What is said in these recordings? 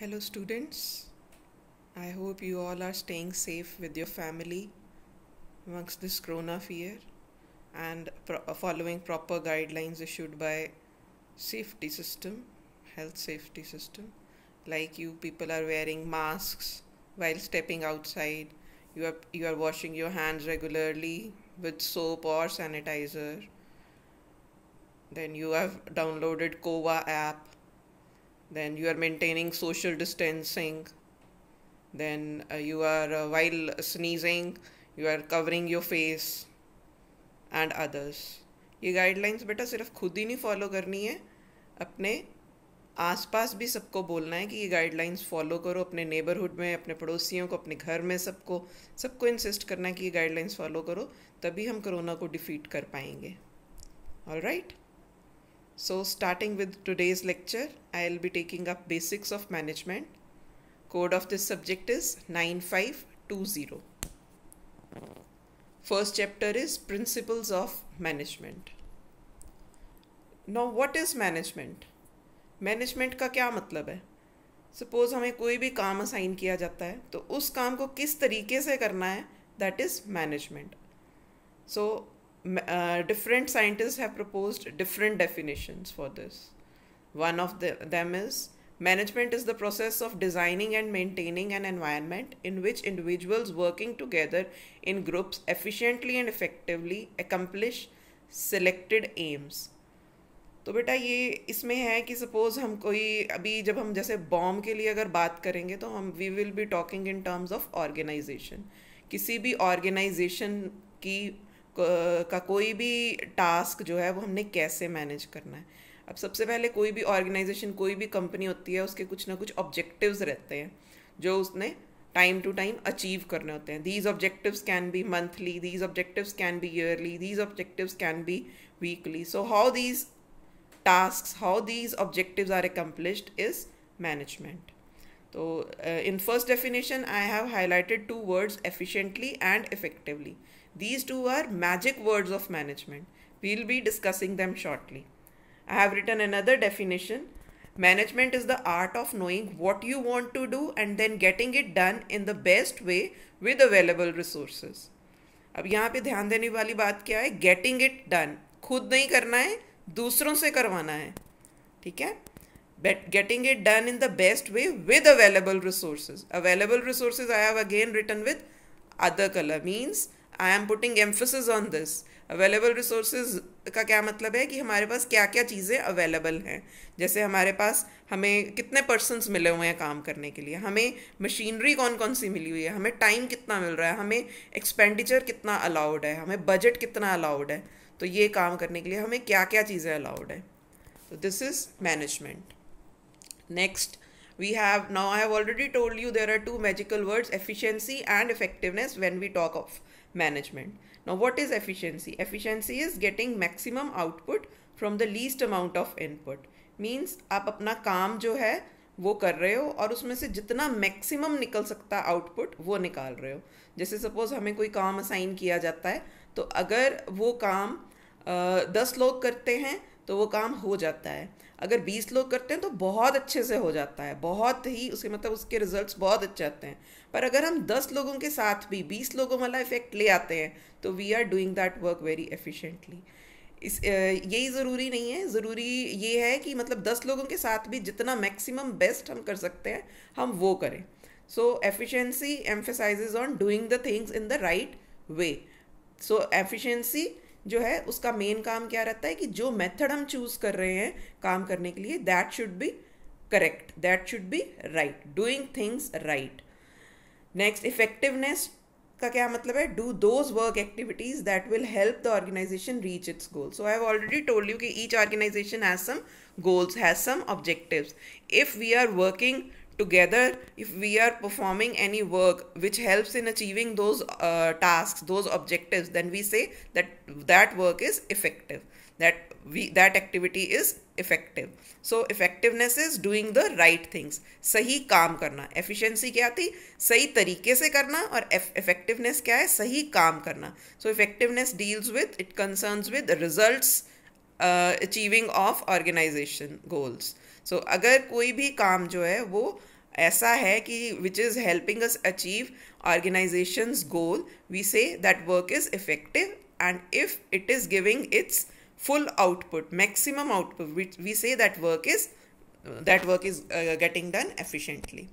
Hello, students. I hope you all are staying safe with your family amongst this corona fear and pro- uh, following proper guidelines issued by safety system, health safety system. Like you people are wearing masks while stepping outside. You are you are washing your hands regularly with soap or sanitizer. Then you have downloaded Kova app then you are maintaining social distancing. Then uh, you are uh, while sneezing you are covering your face and others. ये guidelines बेटा सिर्फ़ खुद ही नहीं follow करनी है। अपने आसपास भी सबको बोलना है कि ये गाइडलाइंस फॉलो करो। अपने नेबरहुड में अपने पड़ोसियों को अपने घर में सबको सबको इंसिस्ट करना है कि ये गाइडलाइंस फॉलो करो। तभी हम कोरोना को डिफीट कर पाएँगे। All right So, starting with today's lecture, I'll be taking up basics of management. Code of this subject is 9520. First chapter is Principles of Management. Now, what is management? Management का क्या मतलब है suppose हमें कोई भी काम assign किया जाता है तो उस काम को किस तरीके से करना है that is management so uh, different scientists have proposed different definitions for this. One of the, them is management is the process of designing and maintaining an environment in which individuals working together in groups efficiently and effectively accomplish selected aims. तो बेटा ये इसमें है कि suppose हम कोई अभी जब हम जैसे बॉम्ब के लिए अगर बात करेंगे तो हम we will be talking in terms of organisation किसी भी ऑर्गेनाइजेशन की का कोई भी टास्क जो है वो हमने कैसे मैनेज करना है। अब सबसे पहले कोई भी ऑर्गेनाइजेशन कोई भी कंपनी होती है, उसके कुछ ना कुछ ऑब्जेक्टिव्स रहते हैं, जो उसने टाइम टू टाइम अचीव करने होते हैं। These objectives can be monthly these objectives can be yearly these objectives can be weekly so how these task how these objectives are accomplished is management तो in first definition I have highlighted two words words and effectively. these two are magic words of management we'll be discussing them shortly i have written another definition management is the art of knowing what you want to do and then getting it done in the best way with available resources अब यहाँ पे ध्यान देने वाली बात क्या है getting it done खुद नहीं करना है दूसरों से करवाना है ठीक है but getting it done in the best way with available resources available resources I have again return with other colour means I am putting emphasis on this available resources का क्या मतलब है कि हमारे पास क्या क्या चीज़ें अवेलेबल हैं? जैसे हमारे पास हमें कितने पर्सनस मिले हुए हैं काम करने के लिए? हमें मशीनरी कौन कौन सी मिली हुई है? हमें टाइम कितना मिल रहा है? हमें एक्सपेंडिचर कितना अलाउड है? हमें बजट कितना अलाउड है? तो ये काम करने के लिए हमें क्या क्या चीज़ें अलाउड है? तो this is management next we have, now i have already told you there are two magical words, efficiency and effectiveness when we talk of. Management. Now what is efficiency? Efficiency is getting maximum output from the least amount of input. Means आप अपना काम जो है वो कर रहे हो और उसमें से जितना मैक्सिमम निकल सकता आउटपुट वो निकाल रहे हो। जैसे सपोज़ हमें कोई काम असाइन किया जाता है तो अगर वो काम आ, दस लोग करते हैं तो वो काम हो जाता है। अगर बीस लोग करते हैं तो बहुत अच्छे से हो जाता है। बहुत ही उसके मतलब उसके रिजल्ट्स बहुत अच्छे आते हैं। पर अगर हम दस लोगों के साथ भी बीस लोगों वाला इफ़ेक्ट ले आते हैं तो we are doing that work very efficiently इस यही ज़रूरी नहीं है। ज़रूरी ये है कि मतलब दस लोगों के साथ भी जितना मैक्सिमम बेस्ट हम कर सकते हैं, हम वो करें। So efficiency emphasises on doing the things in the right way so efficiency जो है, उसका मेन काम क्या रहता है कि जो मेथड हम चूज़ कर रहे हैं काम करने के लिए that should be correct that should be right doing things right next effectiveness का क्या मतलब है? Do those work activities that will help the organisation reach its goal so I have already told you कि each organisation has some goals, has some objectives. If we are working together if we are performing any work which helps in achieving those uh, tasks those objectives then we say that that work is effective that we that activity is effective so effectiveness is doing the right things सही काम करना efficiency क्या थी सही तरीके से करना और effectiveness क्या है सही काम करना so effectiveness deals with it concerns with results achieving of organisation goals so अगर कोई भी काम जो है वो ऐसा है कि which is helping us achieve organisation goal we say that work is effective and if it is giving its full output maximum output which we say that work is that work is uh, getting done efficiently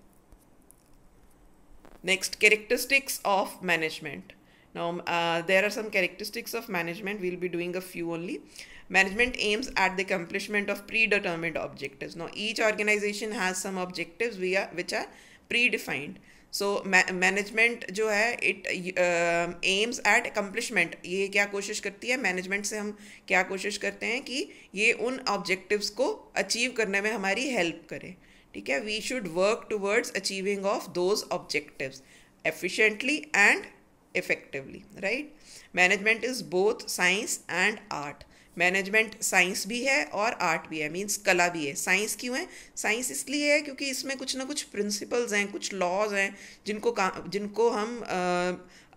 next characteristics of management now uh, there are some characteristics of management we'll be doing a few only Management aims at the accomplishment of predetermined objectives. Now each organization has some objectives are, which are predefined. So management जो है it aims at accomplishment ये क्या कोशिश करती है? Management से हम क्या कोशिश करते हैं कि ये उन ऑब्जेक्टिव्स को अचीव करने में हमारी हेल्प करे। ठीक है? We should work towards achieving of those objectives efficiently and effectively right management is both science and art management science भी है और आर्ट भी है मीन्स कला भी है। साइंस क्यों है? साइंस इसलिए है क्योंकि इसमें कुछ ना कुछ प्रिंसिपल्स हैं, कुछ लॉज हैं, जिनको जिनको हम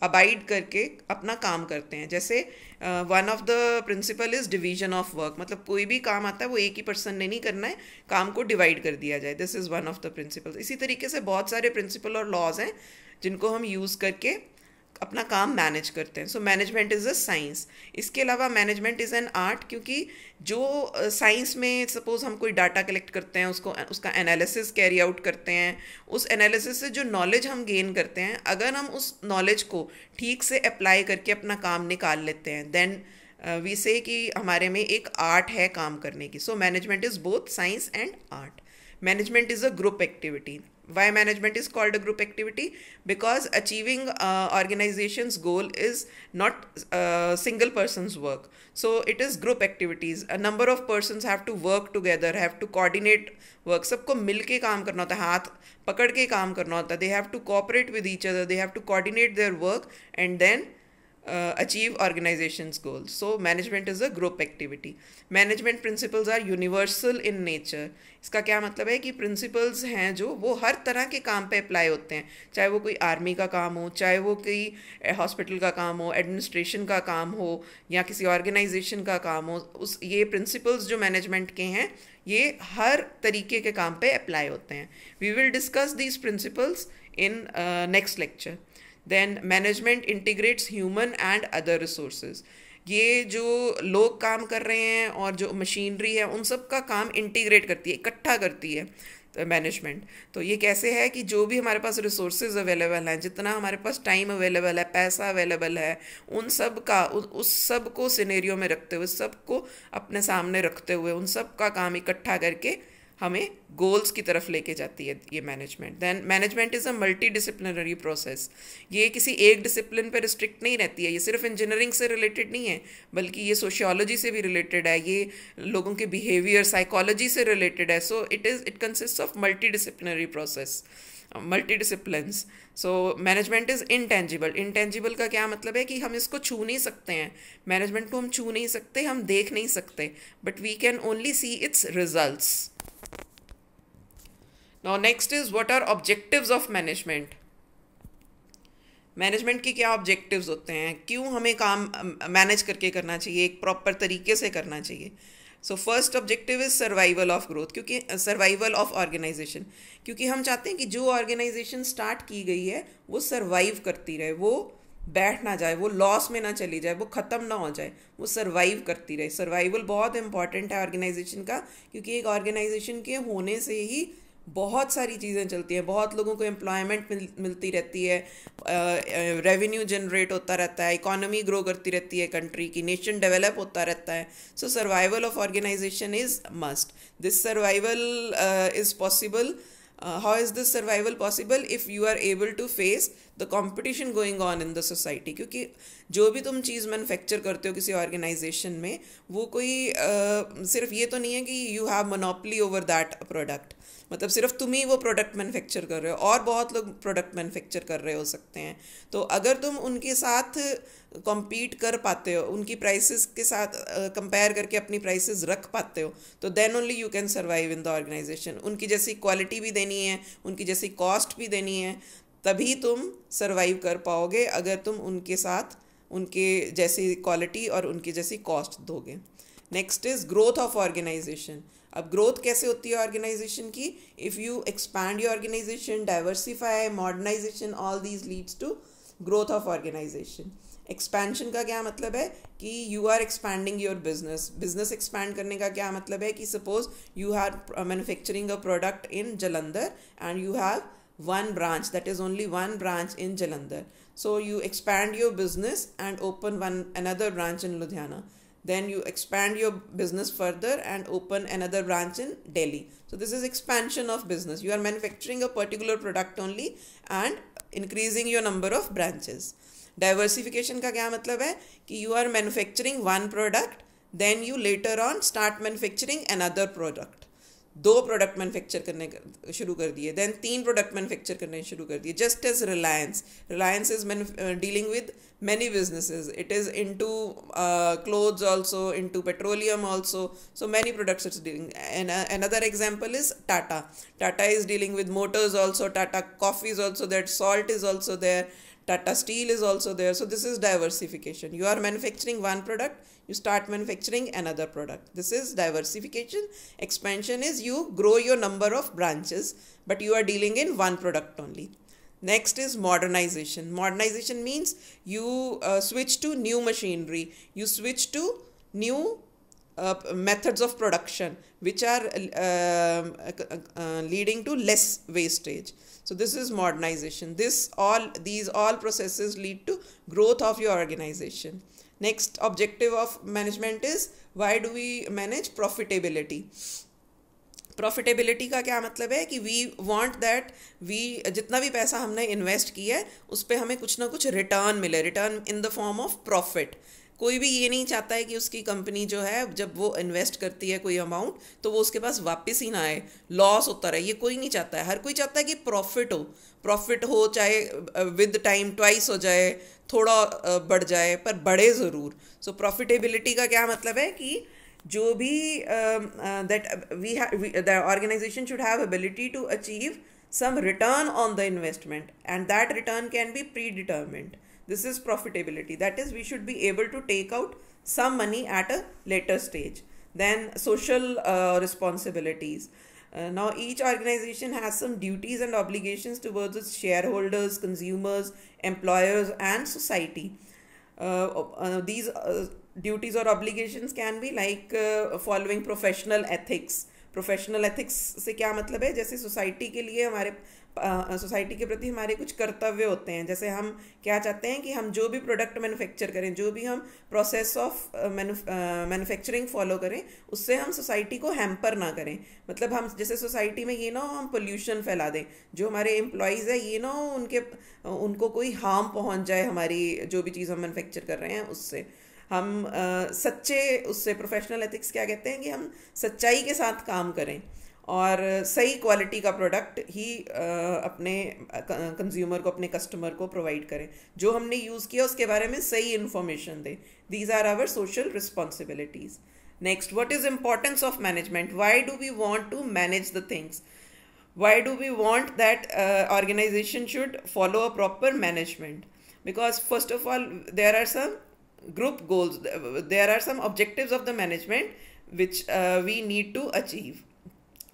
अबाइड करके अपना काम करते हैं। जैसे one of the principle is division of work मतलब कोई भी काम आता है, वो एक ही पर्सन ने नहीं करना है, काम को डिवाइड कर दिया जाए। This is one of the principle इसी तरीके से बहुत सारे प्रिंसिपल और लॉज हैं, जिनको हम यूज़ करके अपना काम मैनेज करते हैं। So management is a science इसके अलावा मैनेजमेंट इज़ एन आर्ट क्योंकि जो साइंस में सपोज़ हम कोई डाटा कलेक्ट करते हैं, उसको, उसका एनालिसिस कैरी आउट करते हैं। उस एनालिसिस से जो नॉलेज हम गेन करते हैं, अगर हम उस नॉलेज को ठीक से अप्लाई करके अपना काम निकाल लेते हैं देन वी से कि हमारे में एक आर्ट है काम करने की। So management is both science and art management is a group activity why management is called a group activity because achieving uh, organization's goal is not uh, single person's work so it is group activities a number of persons have to work together have to coordinate work सबको मिल के काम करना होता है हाथ पकड़ के काम करना होता है they have to cooperate with each other they have to coordinate their work and then uh, achieve organization's goals. So management is a group activity. Management principles are universal in nature. इसका क्या मतलब है कि principles हैं जो वो हर तरह के काम पे अप्लाई होते हैं चाहे वो कोई आर्मी का काम हो चाहे वो कोई हॉस्पिटल का काम हो एडमिनिस्ट्रेशन का काम हो या किसी ऑर्गेनाइजेशन का काम हो उस ये प्रिंसिपल्स जो मैनेजमेंट के हैं ये हर तरीके के काम पे अप्लाई होते हैं we will discuss these principles in next lecture then management integrates human and other resources ये जो लोग काम कर रहे हैं और जो मशीनरी है, उन सब का काम इंटीग्रेट करती है, इकट्ठा करती है मैनेजमेंट तो ये कैसे है कि जो भी हमारे पास रिसोर्सेज अवेलेबल हैं, जितना हमारे पास टाइम अवेलेबल है, पैसा अवेलेबल है, उन सब का उस सबको सिनेरियो में रखते हुए सबको अपने सामने रखते हुए, उन सब का काम इकट्ठा करके हमें गोल्स की तरफ़ लेके जाती है ये management then management is a multidisciplinary process ये किसी एक डिसिप्लिन पर रिस्ट्रिक्ट नहीं रहती है, ये सिर्फ़ इंजीनियरिंग से रिलेटेड नहीं है, बल्कि ये सोशियोलॉजी से भी रिलेटेड है, ये लोगों के बिहेवियर साइकोलॉजी से रिलेटेड है. So it is it consist of multidisciplinary process multi disciplines so management is intangible intangible का क्या मतलब है कि हम इसको छू नहीं सकते हैं. मैनेजमेंट को हम छू नहीं सकते, हम देख नहीं सकते but we can only see its results now, next is what are objectives of management? Management के क्या ऑब्जेक्टिव्स होते हैं? क्यों हमें काम मैनेज करके करना चाहिए? एक प्रॉपर तरीके से करना चाहिए। So first objective is survival of growth क्योंकि सर्वाइवल ऑफ़ ऑर्गेनाइजेशन क्योंकि हम चाहते हैं कि जो ऑर्गेनाइजेशन स्टार्ट की गई है, वो सर्वाइव करती रहे, वो बैठ ना जाए, वो लॉस में ना चली जाए, वो ख़त्म ना हो जाए, वो सर्वाइव करती रहे। सर्वाइवल बहुत इंपॉर्टेंट है ऑर्गेनाइजेशन का, क्योंकि एक ऑर्गेनाइजेशन के होने से ही बहुत सारी चीज़ें चलती हैं बहुत लोगों को एम्प्लॉयमेंट मिल, मिलती रहती है रेवेन्यू जनरेट होता रहता है इकोनॉमी ग्रो करती रहती है कंट्री की नेशन डेवलप होता रहता है so survival of organisation is must this survival is possible how is this survival possible if you are able to face the competition going on in the society क्योंकि जो भी तुम चीज़ manufacture करते हो किसी ऑर्गेनाइजेशन में वो कोई uh, सिर्फ़ ये तो नहीं है कि you have monopoly over that product मतलब सिर्फ़ तुम ही वो प्रोडक्ट मैन्युफैक्चर कर रहे हो और बहुत लोग प्रोडक्ट मैन्युफैक्चर कर रहे हो सकते हैं। तो अगर तुम उनके साथ कॉम्पीट कर पाते हो उनकी प्राइसेस के साथ कंपेयर uh, करके अपनी प्राइसेस रख पाते हो तो then only you can survive in the organisation उनकी जैसी क्वालिटी भी देनी है उनकी जैसी कॉस्ट भी देनी है तभी तुम सर्वाइव कर पाओगे अगर तुम उनके साथ उनके जैसी क्वालिटी और उनकी जैसी कॉस्ट दोगे। Next is growth of organization अब ग्रोथ कैसे होती है ऑर्गेनाइजेशन की? If you expand your organization diversify modernization all these leads to growth of organization expansion का क्या मतलब है? कि you are expanding your business business expand करने का क्या मतलब है? कि suppose you are manufacturing a product in Jalandhar and you have one branch that is only one branch in jalandhar. so you expand your business and open one another branch in ludhiana then you expand your business further and open another branch in delhi so this is expansion of business you are manufacturing a particular product only and increasing your number of branches diversification का क्या मतलब है कि you are manufacturing one product then you later on start manufacturing another product दो product manufacture करने शुरू कर दिए दैन तीन प्रोडक्ट मैन्युफैक्चर करने शुरू कर दिए just as Reliance Reliance is dealing with many businesses it is into clothes also into petroleum also so many products is dealing another example is Tata Tata is dealing with motors also Tata coffee is also that salt is also there Tata Steel is also there. So this is diversification. You are manufacturing one product, you start manufacturing another product. This is diversification. Expansion is you grow your number of branches, but you are dealing in one product only. Next is modernization. Modernization means you uh, switch to new machinery. You switch to new uh, methods of production which are uh, uh, leading to less wastage so this is modernization this all these all processes lead to growth of your organization next objective of management is why do we manage profitability profitability का क्या मतलब है कि we want that we जितना भी पैसा हमने invest किया है उस पर हमें कुछ ना कुछ रिटर्न मिले return in the form of profit कोई भी ये नहीं चाहता है कि उसकी कंपनी जो है, जब वो इन्वेस्ट करती है कोई अमाउंट तो वो उसके पास वापस ही ना आए। लॉस होता रहे, ये कोई नहीं चाहता है। हर कोई चाहता है कि प्रॉफिट हो। प्रॉफिट हो, चाहे विद टाइम ट्वाइस हो जाए, थोड़ा बढ़ जाए, पर बढ़े ज़रूर। सो प्रॉफिटेबिलिटी का क्या मतलब है कि जो भी that we the organization should have ability to achieve some return on the investment and that return can be pre predetermined. this is profitability that is we should be able to take out some money at a later stage then social uh, responsibilities uh, now each organization has some duties and obligations towards its shareholders consumers employers and society uh, uh these uh, duties or obligations can be like uh, following professional ethics professional ethics से क्या मतलब है जैसे society के लिए हमारे society के प्रति हमारे कुछ कर्तव्य होते हैं। जैसे हम क्या चाहते हैं कि हम जो भी प्रोडक्ट मैन्युफैक्चर करें जो भी हम प्रोसेस ऑफ़ मैन्युफैक्चरिंग फॉलो करें उससे हम सोसाइटी को हैम्पर ना करें। मतलब हम जैसे सोसाइटी में ये ना हो हम पोल्यूशन फैला दें। जो हमारे एम्प्लॉयज़ है ये ना हो उनके उनको कोई हार्म पहुँच जाए हमारी जो भी चीज़ हम मैन्युफैक्चर कर रहे हैं उससे। हम आ, सच्चे उससे प्रोफेशनल एथिक्स क्या कहते हैं कि हम सच्चाई के साथ काम करें। और सही क्वालिटी का प्रोडक्ट ही अपने कंज्यूमर को अपने कस्टमर को प्रोवाइड करें जो हमने यूज़ किया उसके बारे में सही इन्फॉर्मेशन दें these are our social responsibilities next what is importance of management why do we want to manage the things why do we want that uh, organization should follow a proper management because first of all there are some group goals there are some objectives of the management which uh, we need to achieve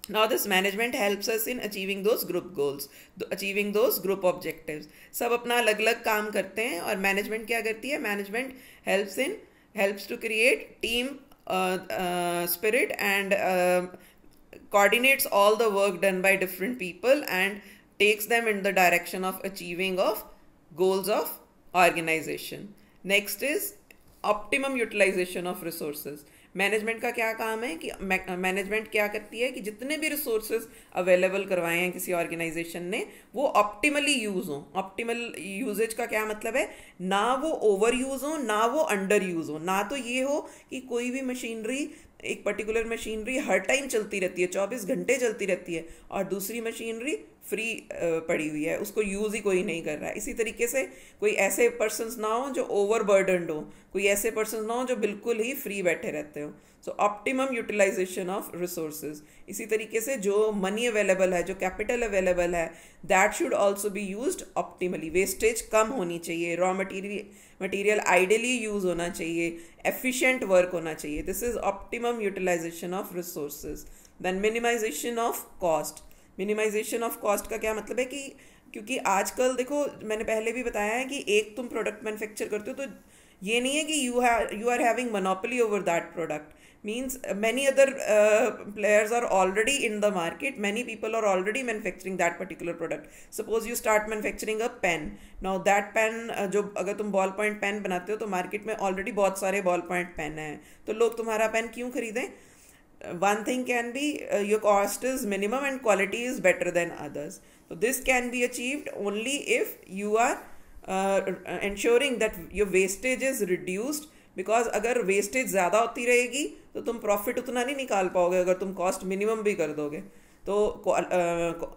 now this management helps us in achieving those group goals achieving those group objectives सब अपना अलग अलग काम करते हैं और management क्या करती है management helps in helps to create team spirit and uh, coordinates all the work done by different people and takes them in the direction of achieving of goals of organization next is optimum utilization of resources Management का क्या काम है कि management क्या करती है कि जितने भी रिसोर्सेज अवेलेबल करवाए हैं किसी ऑर्गेनाइजेशन ने, वो ऑप्टिमली यूज़ हो। ऑप्टिमल यूजेज का क्या मतलब है? ना वो ओवर यूज़ हो, ना वो अंडर यूज़ हो। ना तो ये हो कि कोई भी मशीनरी एक पर्टिकुलर मशीनरी हर टाइम चलती रहती है, चौबीस घंटे चलती रहती है, और दूसरी मशीनरी फ्री पड़ी हुई है, उसको यूज़ ही कोई नहीं कर रहा है। इसी तरीके से कोई ऐसे पर्सनस ना हो जो ओवर बर्डनड हो, कोई ऐसे पर्सन ना हो जो बिल्कुल ही फ्री बैठे रहते हो। So optimum utilization of resources इसी तरीके से जो मनी अवेलेबल है, जो कैपिटल अवेलेबल है that should also be use optimally wastage कम होनी चाहिए raw material material ideally use होना चाहिए एफिशिएंट वर्क होना चाहिए। This is optimum utilization of resources then minimization of cost minimization of cost का क्या मतलब है कि क्योंकि आजकल देखो मैंने पहले भी बताया है कि एक तुम प्रोडक्ट मैन्युफैक्चर करते हो तो ये नहीं है कि यू है you are having monopoly over that product other uh, players are already in the market. Many people are already manufacturing that particular product. Suppose you start manufacturing a pen. Now that pen uh, जो अगर तुम ball point pen बनाते हो तो market में already बहुत सारे ball point pen हैं। तो लोग तुम्हारा पेन क्यों खरीदें? One thing can be uh, your cost is minimum and quality is better than others. So this can be if you are uh, ensuring that your wastage is reduced because अगर wastage ज़्यादा होती रहेगी तो तुम profit उतना नहीं निकाल पाओगे अगर तुम कॉस्ट मिनिमम भी कर दोगे। तो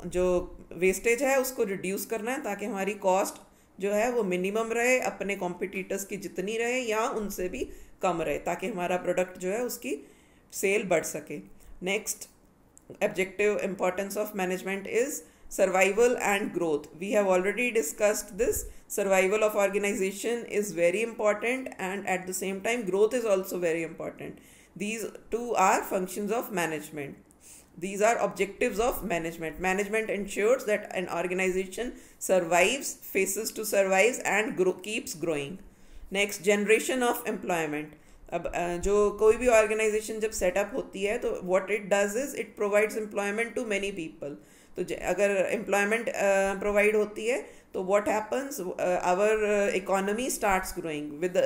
जो वेस्टेज है उसको रिड्यूस करना है ताकि हमारी कॉस्ट जो है वो मिनिमम रहे अपने कॉम्पिटिटर्स की जितनी रहे या उनसे भी कम रहे ताकि हमारा प्रोडक्ट जो है उसकी सेल बढ़ सके next objective importance of management is survival and growth we have already discussed this survival of organization is very important and at the same time growth is also very important these two are functions of management these are objectives of management management ensures that an organization survives faces to survive and grow, keeps growing next generation of employment अब जो कोई भी organisation जब setup होती है तो what it does is it provides employment to many people तो अगर एम्प्लॉयमेंट प्रोवाइड होती है तो what happens our economy starts growing with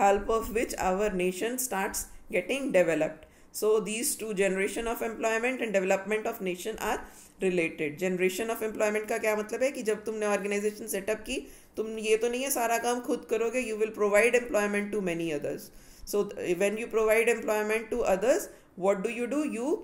help of which our nation starts getting developed so these to generation of employment and development of nation are related generation of employment का क्या मतलब है कि जब तुमने ऑर्गेनाइजेशन सेटअप की, तुम ये तो नहीं है सारा काम खुद करोगे you will provide employment to many others so when you provide employment to others what do you do you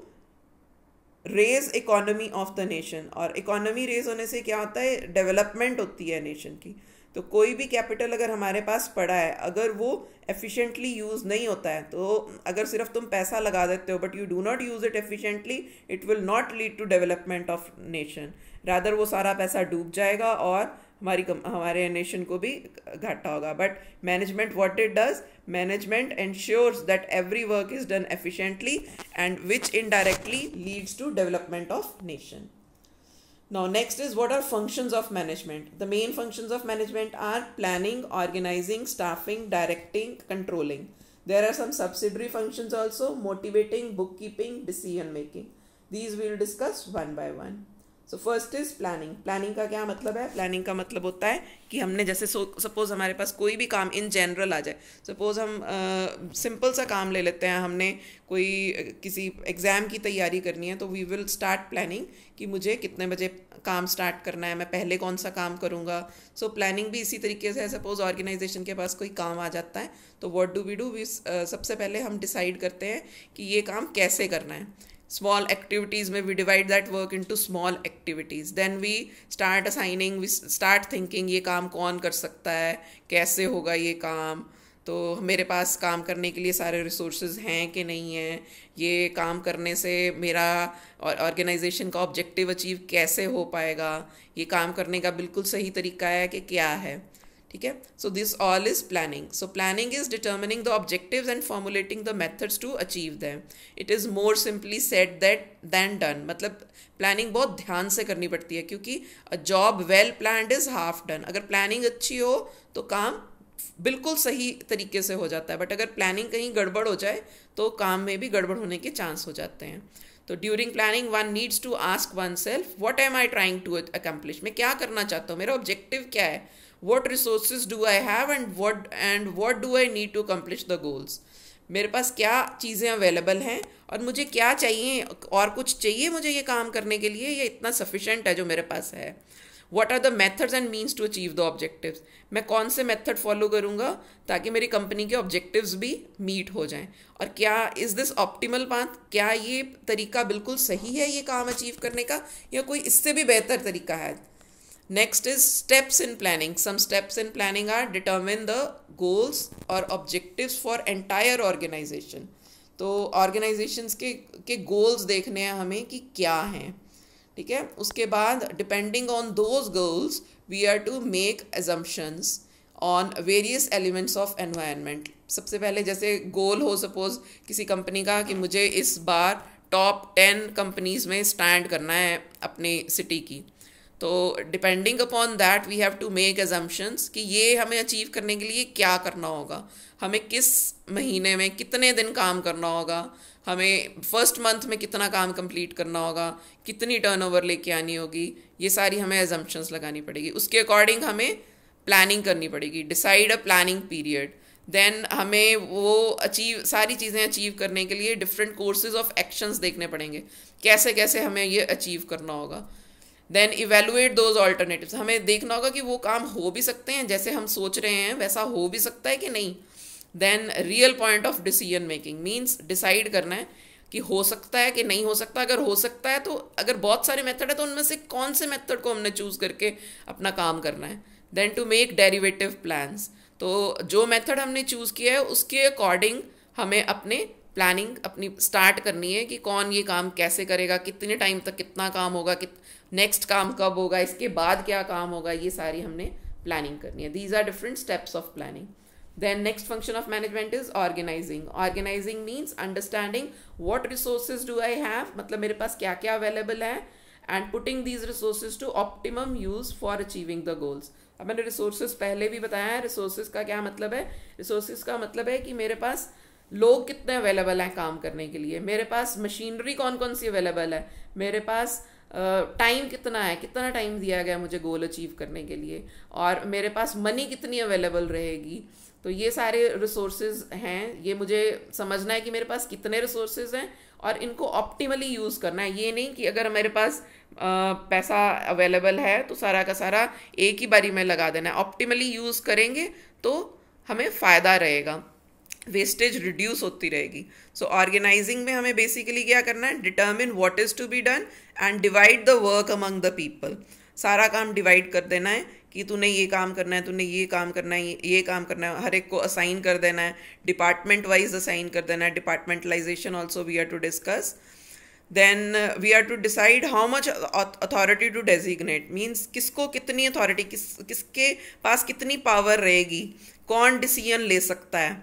raise economy of the nation और इकोनॉमी रेज होने से क्या होता है? डेवलपमेंट होती है नेशन की। तो कोई भी कैपिटल अगर हमारे पास पड़ा है, अगर वो एफिशिएंटली यूज़ नहीं होता है तो अगर सिर्फ़ तुम पैसा लगा देते हो but you do not use it efficiently it will not lead to development of nation rather वो सारा पैसा डूब जाएगा और हमारी हमारे नेशन को भी घाटा होगा। But management what it does management ensures that every work is done efficiently and which indirectly leads to development of nation now next is what are function of management the main function of management are planning organizing staffing directing controlling there are some subsidiary function also motivating book keeping decision making these we'll discuss one by one so first is planning planning का क्या मतलब है? Planning का मतलब होता है कि हमने जैसे सपोज़ हमारे पास कोई भी काम इन जनरल आ जाए। सपोज़ हम सिंपल uh, सा काम ले लेते हैं हमने कोई किसी एग्ज़ाम की तैयारी करनी है तो वी विल स्टार्ट प्लानिंग कि मुझे कितने बजे काम स्टार्ट करना है मैं पहले कौन सा काम करूँगा। सो प्लानिंग भी इसी तरीके से है। सपोज़ ऑर्गेनाइजेशन के पास कोई काम आ जाता है तो what do we do we सबसे पहले हम डिसाइड करते हैं कि ये काम कैसे करना है। Small activities, may we divide that work into small activities. Then we start assigning, we start thinking, ये काम कौन कर सकता है? कैसे होगा ये काम? तो मेरे पास काम करने के लिए सारे रिसोर्सेज हैं कि नहीं हैं? ये काम करने से मेरा और ऑर्गेनाइजेशन का ऑब्जेक्टिव अचीव कैसे हो पाएगा? ये काम करने का बिल्कुल सही तरीका है कि क्या है? ठीक है? So this all is planning so planning is determining the objectives and formulating the methods to achieve them it is more simply said that than done मतलब प्लानिंग बहुत ध्यान से करनी पड़ती है, क्योंकि a job well plan is half done अगर planning अच्छी हो तो काम बिल्कुल सही तरीके से हो जाता है। बट अगर प्लानिंग कहीं गड़बड़ हो जाए तो काम में भी गड़बड़ होने के चांस हो जाते हैं। तो during planning one needs to ask oneself what am I trying to accomplish मैं क्या करना चाहता हूँ? मेरा ऑब्जेक्टिव क्या है? What resources do I have and what and what do I need to accomplish the goals? मेरे पास क्या चीज़ें अवेलेबल हैं और मुझे क्या चाहिए, और कुछ चाहिए मुझे ये काम करने के लिए? ये इतना सफिशेंट है जो मेरे पास है। What are the methods and means to achieve the objectives मैं कौन से मेथड फॉलो करूँगा ताकि मेरी कंपनी के ऑब्जेक्टिव्स भी मीट हो जाएँ? और क्या इज़ दिस ऑप्टिमल पाथ क्या ये तरीका बिल्कुल सही है ये काम अचीव करने का? या कोई इससे भी बेहतर तरीका है? Next is steps in planning. Some steps in planning are determine the goals or objectives for entire organization. तो ऑर्गेनाइजेशंस के के गोल्स देखने हैं हमें कि क्या हैं ठीक है उसके बाद depending on those goals we are to make assumptions on various elements of environment सबसे पहले जैसे गोल हो सपोज़ किसी कंपनी का कि मुझे इस बार टॉप टेन कंपनीज़ में स्टैंड करना है अपनी सिटी की तो depending upon that we have to make assumptions कि ये हमें अचीव करने के लिए क्या करना होगा। हमें किस महीने में कितने दिन काम करना होगा। हमें फ़र्स्ट मंथ में कितना काम कंप्लीट करना होगा। कितनी टर्नओवर लेके आनी होगी। ये सारी हमें एजम्पन्स लगानी पड़ेगी। उसके अकॉर्डिंग हमें प्लानिंग करनी पड़ेगी। Decide a planning period then हमें वो अचीव सारी चीज़ें अचीव करने के लिए डिफरेंट कोर्सेज ऑफ़ एक्शंस देखने पड़ेंगे। कैसे कैसे हमें ये अचीव करना होगा। देन इवेलुएट दोज ऑल्टरनेटिव हमें देखना होगा कि वो काम हो भी सकते हैं, जैसे हम सोच रहे हैं, वैसा हो भी सकता है कि नहीं? Then real point of decision making means decide करना है कि हो सकता है कि नहीं हो सकता। अगर हो सकता है तो अगर बहुत सारे मेथड है तो उनमें से कौन से मेथड को हमने चूज़ करके अपना काम करना है? Then to make derivative plans तो जो मेथड हमने चूज़ किया है, उसके अकॉर्डिंग हमें अपने प्लानिंग अपनी स्टार्ट करनी है कि कौन ये काम कैसे करेगा कितने टाइम तक कितना काम होगा कित नेक्स्ट काम कब होगा इसके बाद क्या काम होगा ये सारी हमने प्लानिंग करनी है these are different steps of planning then next function of management is organizing organizing means understanding what resources do i have मतलब मेरे पास क्या क्या available है and putting these resources to optimum use for achieving the goals अब मैंने resources पहले भी बताया है resources का क्या मतलब है resources का मतलब है कि मेरे पास लोग कितने अवेलेबल हैं काम करने के लिए? मेरे पास मशीनरी कौन कौन सी अवेलेबल है? मेरे पास टाइम uh, कितना है? कितना टाइम दिया गया मुझे गोल अचीव करने के लिए? और मेरे पास मनी कितनी अवेलेबल रहेगी? तो ये सारे रिसोर्सेज हैं। ये मुझे समझना है कि मेरे पास कितने रिसोर्सेज हैं और इनको ऑप्टिमली यूज़ करना है। ये नहीं कि अगर मेरे पास आ, पैसा अवेलेबल है तो सारा का सारा एक ही बारी में लगा देना है। ऑप्टिमली यूज़ करेंगे तो हमें फ़ायदा रहेगा। वेस्टेज रिड्यूस होती रहेगी। सो ऑर्गेनाइजिंग में हमें बेसिकली क्या करना है? Determine what is to be done and divide the work among the people सारा काम डिवाइड कर देना है कि तूने ये काम करना है, तूने ये काम करना है, ये काम करना है, हर एक को असाइन कर देना है। डिपार्टमेंट वाइज असाइन कर देना है। Departmentalization also we are to discuss then we are to decide how much authority to designate means किसको कितनी अथॉरिटी किस, किसके पास कितनी पावर रहेगी? कौन डिसीज़न ले सकता है?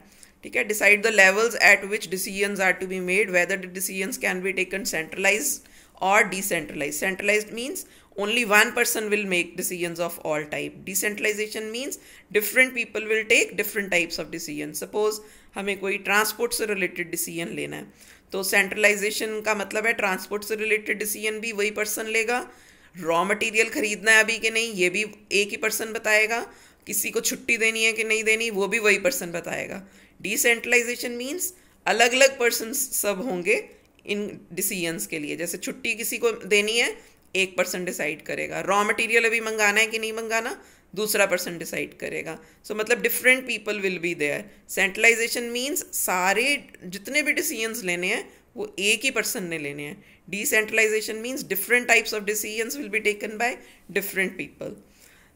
ठीक है decide the levels at which decision are to be made whether the decision can be taken centralize और decentralize centralize means only one person will make decisions of all type. Decentralization means different people will take different types of decisions. Suppose हमें कोई transport से related decision लेना है तो centralisation का मतलब है ट्रांसपोर्ट से रिलेटेड डिसीज़न भी वही पर्सन लेगा। रॉ मटेरियल खरीदना है अभी कि नहीं, ये भी एक ही पर्सन बताएगा। किसी को छुट्टी देनी है कि नहीं देनी वो भी वही पर्सन बताएगा। डिसेंट्रलाइजेशन मीन्स अलग अलग पर्सन सब होंगे इन डिसीजंस के लिए। जैसे छुट्टी किसी को देनी है एक पर्सन डिसाइड करेगा। रॉ मटेरियल अभी मंगाना है कि नहीं मंगाना दूसरा पर्सन डिसाइड करेगा। सो so, मतलब different people will be there centralization means सारे जितने भी डिसीजंस लेने हैं वो एक ही पर्सन ने लेने हैं। Decentralization means different types of decisions will be taken by different people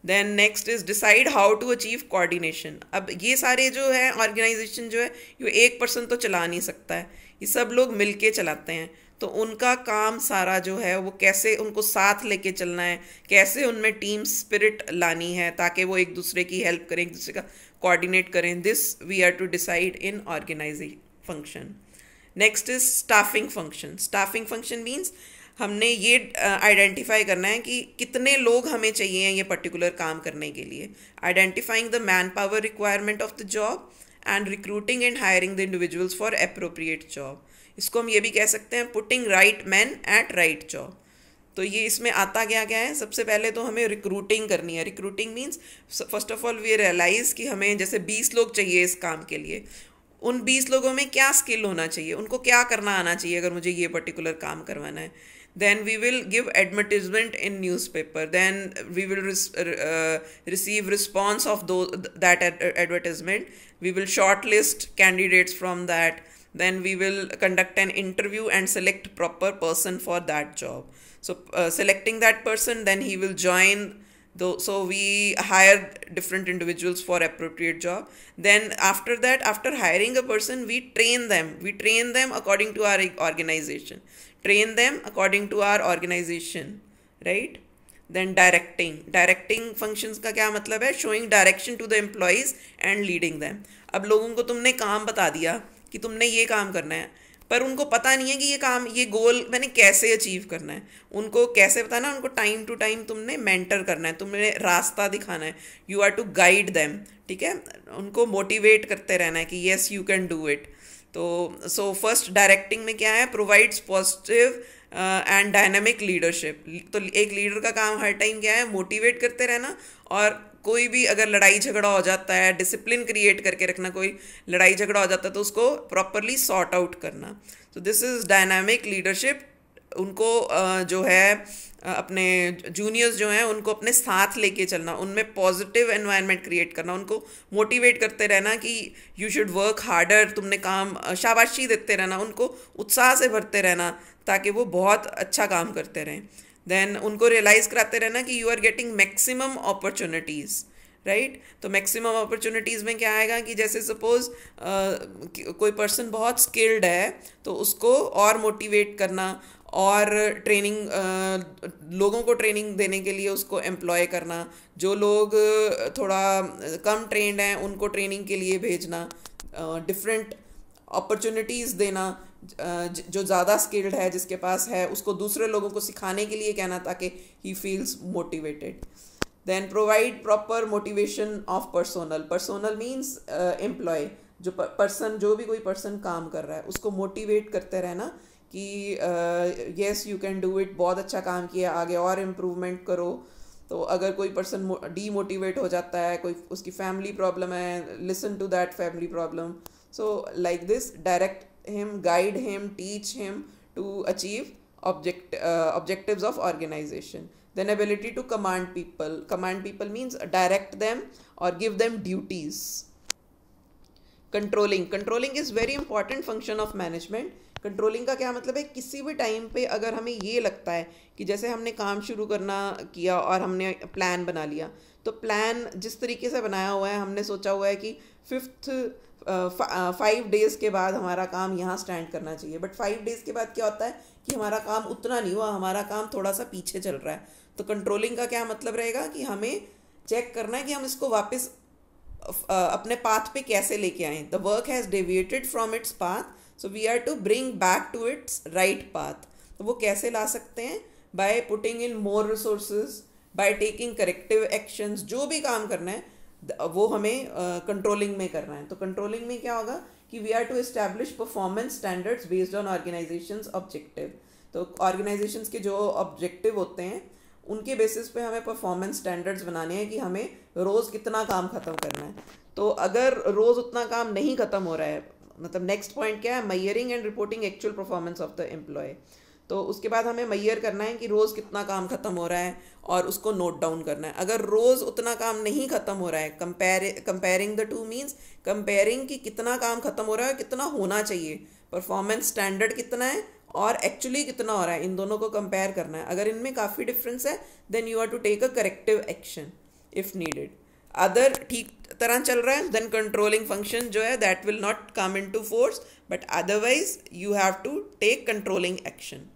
then next is decide how to achieve coordination अब ये सारे जो है ऑर्गेनाइजेशन जो है, ये एक पर्सन तो चला नहीं सकता है। ये सब लोग मिलके चलाते हैं। तो उनका काम सारा जो है, वो कैसे उनको साथ लेके चलना है? कैसे उनमें टीम स्पिरिट लानी है, ताकि वो एक दूसरे की हेल्प करें, एक दूसरे का कोऑर्डिनेट करें? This we are to decide in organizing function next is staffing function staffing function means हमने ये आइडेंटिफाई करना है कि कितने लोग हमें चाहिए ये पर्टिकुलर काम करने के लिए। Identifying the man power requirement of the job and recruiting and hiring the individuals for appropriate job इसको हम ये भी कह सकते हैं putting right man at right job तो ये इसमें आता क्या क्या है? सबसे पहले तो हमें रिक्रूटिंग करनी है। Recruiting means first of all we realise कि हमें जैसे बीस लोग चाहिए इस काम के लिए। उन बीस लोगों में क्या स्किल होना चाहिए? उनको क्या करना आना चाहिए अगर मुझे ये पर्टिकुलर काम करवाना है? Then we will give advertisement in newspaper. Then we will res- uh, receive response of those that ad- advertisement. We will shortlist candidates from that. Then we will conduct an interview and select proper person for that job. So uh, selecting that person then he will join so we hire different individuals for appropriate job. Then after that after hiring a person we train them. We train them according to our organization train them according to our organization, right? Then directing. Directing functions का क्या मतलब है? Showing direction to the employees and leading them. अब लोगों को तुमने काम बता दिया कि तुमने ये काम करना है, पर उनको पता नहीं है कि ये काम, ये गोल मैंने कैसे अचीव करना है। उनको कैसे पता ना उनको टाइम टू टाइम तुमने मेंटर करना है, तुमने रास्ता दिखाना है। You are to guide them ठीक है? उनको मोटिवेट करते रहना है कि yes you can do it तो सो फ़र्स्ट डायरेक्टिंग में क्या है? Provides positive and dynamic leadership तो एक लीडर का काम हर टाइम क्या है? मोटिवेट करते रहना और कोई भी अगर लड़ाई झगड़ा हो जाता है डिसिप्लिन क्रिएट करके रखना, कोई लड़ाई झगड़ा हो जाता है तो उसको प्रॉपरली सॉर्ट आउट करना। तो दिस इज़ डायनामिक लीडरशिप उनको जो है अपने जूनियर्स जो हैं उनको अपने साथ लेके चलना उनमें पॉजिटिव एनवायरनमेंट क्रिएट करना उनको मोटिवेट करते रहना कि यू शुड वर्क हार्डर तुमने काम शाबाशी देते रहना उनको उत्साह से भरते रहना ताकि वो बहुत अच्छा काम करते रहें देन उनको रियलाइज़ कराते रहना कि you are getting maximum opportunities right right? तो मैक्सिमम अपॉर्चुनिटीज़ में क्या आएगा कि जैसे सपोज़ uh, कोई पर्सन बहुत स्किल्ड है तो उसको और मोटिवेट करना और ट्रेनिंग लोगों को ट्रेनिंग देने के लिए उसको एम्प्लॉय करना, जो लोग थोड़ा कम ट्रेंड हैं, उनको ट्रेनिंग के लिए भेजना डिफरेंट अपॉर्चुनिटीज़ देना जो ज़्यादा स्किल्ड है, जिसके पास है, उसको दूसरे लोगों को सिखाने के लिए कहना ताकि he feels motivated then provide proper motivation of personal personal means employ जो पर्सन जो भी कोई पर्सन काम कर रहा है, उसको मोटिवेट करते रहना कि yes you can do it बहुत अच्छा काम किया, आगे और इम्प्रूवमेंट करो। तो अगर कोई पर्सन डीमोटिवेट हो जाता है, कोई उसकी फैमिली प्रॉब्लम है listen to that family problem so like this direct him guide him teach him to achieve object objective of organization then ability to command people command people means direct them और give them duties controlling controlling is very important function of management controlling का क्या मतलब है? किसी भी time पे अगर हमें ये लगता है कि जैसे हमने काम शुरू करना किया और हमने प्लान बना लिया तो प्लान जिस तरीके से बनाया हुआ है, हमने सोचा हुआ है कि फिफ्थ फाइव डेज़ के बाद हमारा काम यहाँ स्टैंड करना चाहिए। बट फाइव डेज़ के बाद क्या होता है कि हमारा काम उतना नहीं हुआ, हमारा काम थोड़ा सा पीछे चल रहा है। तो कंट्रोलिंग का क्या मतलब रहेगा कि हमें चेक करना है कि हम इसको वापस अपने पाथ पे कैसे लेके आए। The work has deviated from its path so we are to bring back to its right path तो वो कैसे ला सकते हैं? By putting in more resources by taking corrective actions जो भी काम करना है वो हमें कंट्रोलिंग uh, में करना है। तो कंट्रोलिंग में क्या होगा? कि we are to establish performance standards based on organizations objective तो ऑर्गेनाइजेशंस के जो ऑब्जेक्टिव होते हैं उनके बेसिस पे हमें परफॉर्मेंस स्टैंडर्ड्स बनाने हैं कि हमें रोज़ कितना काम ख़त्म करना है। तो अगर रोज़ उतना काम नहीं ख़त्म हो रहा है मतलब नेक्स्ट पॉइंट क्या है? Measuring and reporting actual performance of the employ तो उसके बाद हमें मैयर करना है कि रोज़ कितना काम ख़त्म हो रहा है और उसको नोट डाउन करना है। अगर रोज़ उतना काम नहीं ख़त्म हो रहा है compare comparing the two means comparing कि कितना काम ख़त्म हो रहा है कितना होना चाहिए। परफॉर्मेंस स्टैंडर्ड कितना है और एक्चुअली कितना हो रहा है। इन दोनों को कंपेयर करना है। अगर इनमें काफ़ी डिफरेंस है then you are to take a corrective action if needed other ठीक तरह चल रहा है देन कंट्रोलिंग फ़ंक्शन जो है that will not come into force but otherwise you have to take controlling action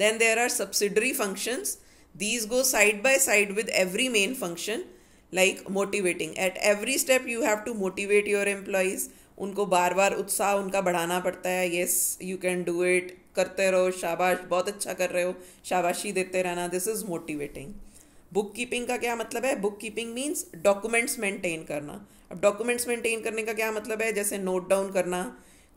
Then there are subsidiary functions. These go side by side with every main function, like motivating. At every step you have to motivate your employees. उनको बार बार उत्साह उनका बढ़ाना पड़ता है. Yes you can do it करते रहो. शाबाश. बहुत अच्छा कर रहे हो. शाबाशी देते रहना. This is motivating book keeping का क्या मतलब है? Book keeping means documents maintain करना। अब डॉक्यूमेंट्स मेंटेन करने का क्या मतलब है? जैसे नोट डाउन करना,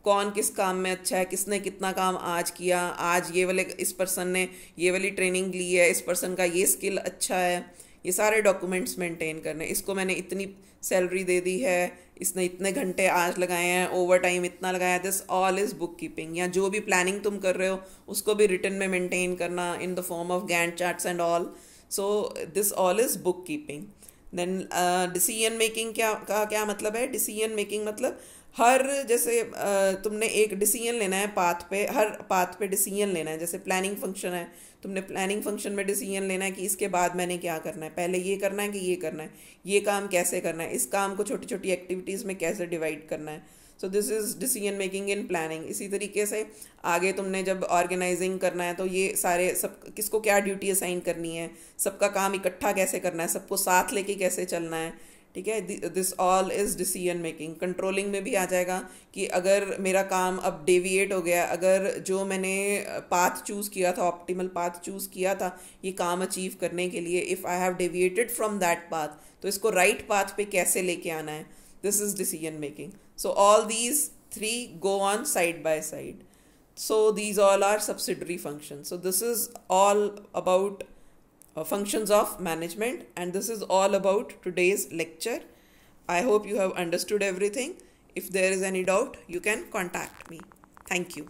कौन किस काम में अच्छा है, किसने कितना काम आज किया, आज ये वाले इस पर्सन ने ये वाली ट्रेनिंग ली है, इस पर्सन का ये स्किल अच्छा है। ये सारे डॉक्यूमेंट्स मेंटेन करने। इसको मैंने इतनी सैलरी दे दी है, इसने इतने घंटे आज लगाए हैं ओवर टाइम इतना लगाया this all is book keeping या जो भी प्लानिंग तुम कर रहे हो, उसको भी रिटर्न में मेंटेन करना in the form of Gantt charts and all so this all is book keeping then decision making क्या, का क्या मतलब है? डिसीज़न मेकिंग मतलब हर, जैसे तुमने एक डिसीज़न लेना है पाथ पे, हर पाथ पे डिसीज़न लेना है। जैसे प्लानिंग फ़ंक्शन है, तुमने प्लानिंग फ़ंक्शन में डिसीज़न लेना है कि इसके बाद मैंने क्या करना है। पहले ये करना है कि ये करना है। ये काम कैसे करना है? इस काम को छोटी छोटी एक्टिविटीज़ में कैसे डिवाइड करना है? So this is decision making in planning इसी तरीके से आगे तुमने जब ऑर्गेनाइजिंग करना है तो ये सारे सब, किसको क्या ड्यूटी असाइन करनी है, सबका काम इकट्ठा कैसे करना है, सबको साथ लेके कैसे चलना है, ठीक है? This all is decision making controlling में भी आ जाएगा कि अगर मेरा काम अब डेविएट हो गया, अगर जो मैंने पाथ चूज़ किया था ऑप्टिमल पाथ चूज़ किया था, ये काम अचीव करने के लिए if I have deviated from that path तो इसको राइट right पाथ पे कैसे लेके आना है? This is decision making So all these three go on side by side. So these all are subsidiary functions. So this is all about uh, functions of management and this is all about today's lecture. I hope you have understood everything. If there is any doubt, you can contact me. Thank you.